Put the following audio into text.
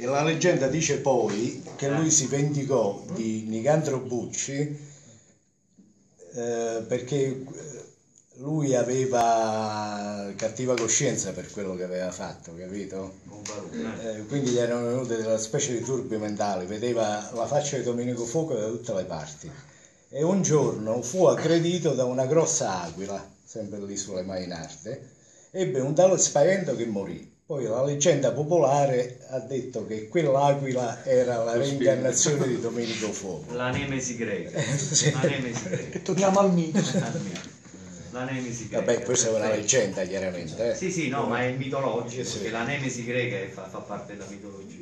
E la leggenda dice poi che lui si vendicò di Nicandro Bucci eh, perché eh, lui aveva cattiva coscienza per quello che aveva fatto, capito? Eh, quindi gli erano venute delle specie di turbi mentali, vedeva la faccia di Domenico Fuoco da tutte le parti. E un giorno fu aggredito da una grossa aquila, sempre lì sulle Mainarde, ebbe un tale spavento che morì. Poi la leggenda popolare ha detto che quell'aquila era la reincarnazione di Domenico Fuoco. La nemesi greca. Eh, sì. La nemesi greca. Torniamo al mito. La nemesi greca. Vabbè, questa è una leggenda chiaramente. eh. Sì, sì, no, ma è mitologico, Sì. perché la nemesi greca fa, fa parte della mitologia.